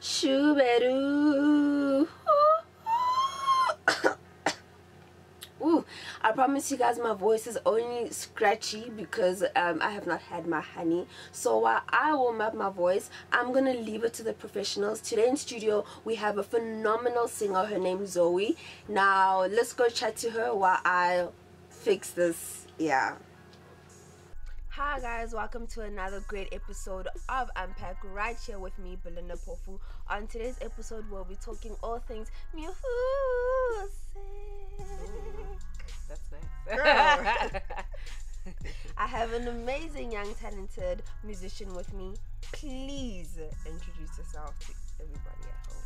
Shooberoo. Ooh, I promise you guys my voice is only scratchy because um, I have not had my honey. So while I warm up my voice, I'm gonna leave it to the professionals. Today in studio we have a phenomenal singer. Her name is Zoe. Now let's go chat to her while I fix this. Yeah. Hi guys, welcome to another great episode of Unpack right here with me, Belinda Phofu. On today's episode, we'll be talking all things music. That's nice. I have an amazing young talented musician with me. Please introduce yourself to everybody at home.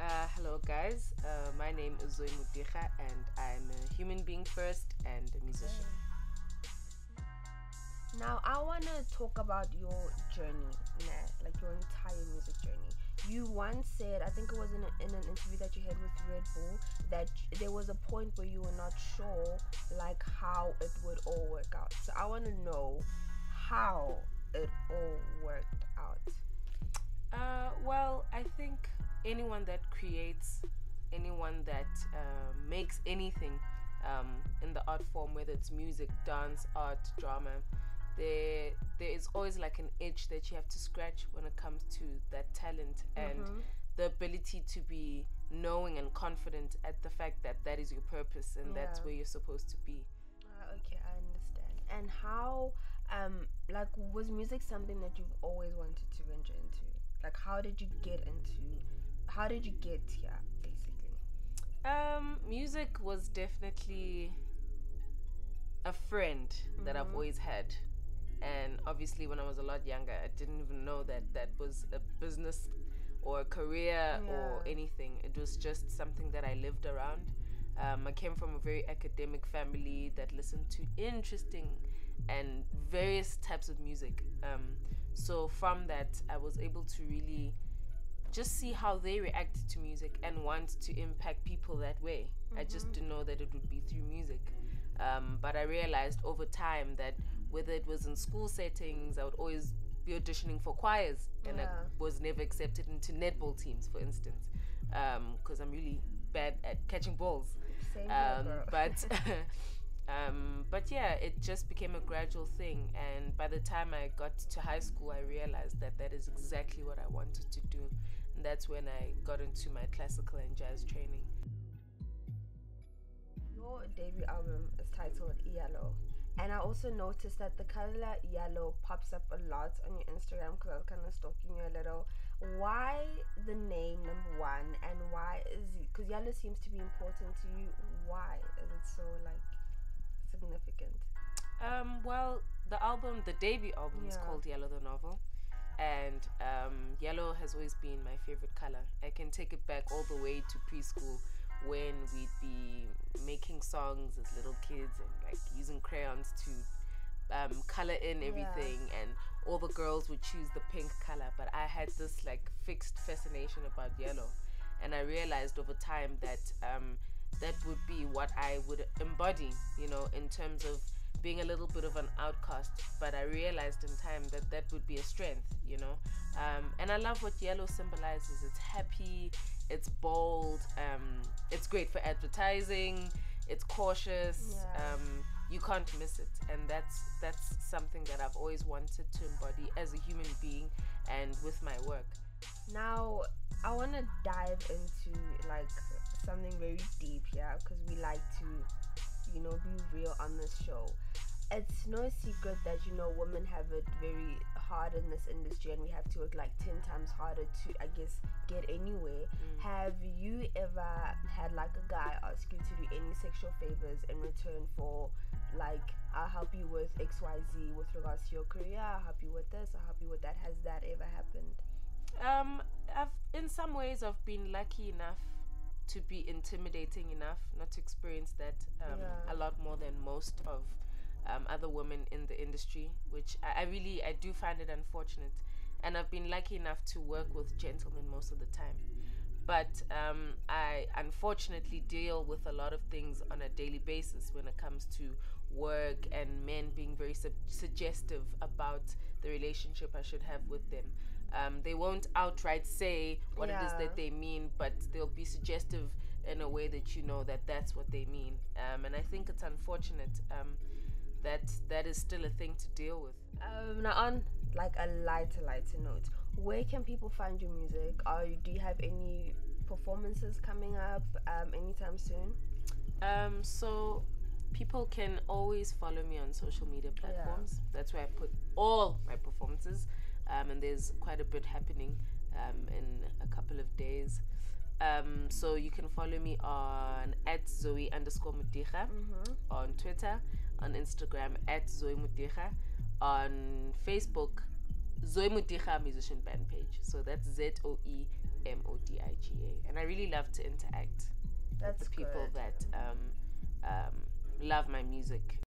Uh, hello, guys. Uh, my name is Zoe Modiga, and I'm a human being first and a musician. Now, I want to talk about your journey, nah, like your entire music journey. You once said, I think it was in, a, in an interview that you had with Red Bull, that there was a point where you were not sure, like how it would all work out. So I want to know how it all worked out. Uh, well, I think anyone that creates, anyone that uh, makes anything um, in the art form, whether it's music, dance, art, drama, there there is always like an itch that you have to scratch when it comes to that talent and Mhm. the ability to be knowing and confident at the fact that that is your purpose and that's where you're supposed to be. Uh, okay, I understand. And how, um, like, was music something that you've always wanted to venture into? Like, how did you get into? How did you get here, basically? Um, music was definitely a friend that I've always had. And obviously, when I was a lot younger, I didn't even know that that was a business or a career or anything. It was just something that I lived around. Um, I came from a very academic family that listened to interesting and various types of music. Um, so, from that, I was able to really just see how they reacted to music and want to impact people that way. I just didn't know that it would be through music. Um, but I realized over time that whether it was in school settings, I would always be auditioning for choirs, and Yeah. I was never accepted into netball teams, for instance, because I'm really bad at catching balls. Um, but um, but yeah, it just became a gradual thing. And by the time I got to high school, I realized that that is exactly what I wanted to do. And that's when I got into my classical and jazz training. Your debut album is titled Yellow. And I also noticed that the color yellow pops up a lot on your Instagram because I was kind of stalking you a little. Why the name number one and why is it? Because yellow seems to be important to you. Why is it so like significant? Um, well, the album, the debut album, is called Yellow the Novel. And um, yellow has always been my favorite color. I can take it back all the way to preschool when we'd be making songs as little kids and like using crayons to um, color in everything and all the girls would choose the pink color but i had this like fixed fascination about yellow. And i realized over time that um, that would be what i would embody you know in terms of being a little bit of an outcast. But i realized in time that that would be a strength you know? Um, and i love what yellow symbolizes. It's happy it's bold um, great for advertising it's cautious Yeah. um, you can't miss it and that's that's something that i've always wanted to embody as a human being and with my work Now, I want to dive into like something very deep yeah, because we like to, you know, be real on this show. It's no secret that you know women have it very hard in this industry, and we have to work like ten times harder to, I guess, get anywhere. Have you ever had like a guy ask you to do any sexual favors in return for, like, I'll help you with X Y Z with regards to your career. I'll help you with this. I'll help you with that. Has that ever happened? Um, I've in some ways I've been lucky enough to be intimidating enough not to experience that um, Yeah. a lot more than most of um, other women in the industry, which I, I really I do find it unfortunate, and I've been lucky enough to work with gentlemen most of the time. But um, I unfortunately deal with a lot of things on a daily basis when it comes to work and men being very sub- suggestive about the relationship I should have with them. Um, they won't outright say what it is that they mean, but they'll be suggestive in a way that you know that that's what they mean. Um, and I think it's unfortunate um, that that is still a thing to deal with. Um, now on like a lighter, lighter note, where can people find your music? Are you, do you have any performances coming up um, anytime soon? Um, so people can always follow me on social media platforms. That's where I put all my performances, um, and there's quite a bit happening um, in a couple of days. Um, so you can follow me on at Zoe underscore Modiga Mm-hmm. on Twitter, on Instagram at Zoe Modiga, on Facebook, Zoe Modiga musician band page. So that's Z O E M O D I G A, and I really love to interact That's with the people good. that um, um, love my music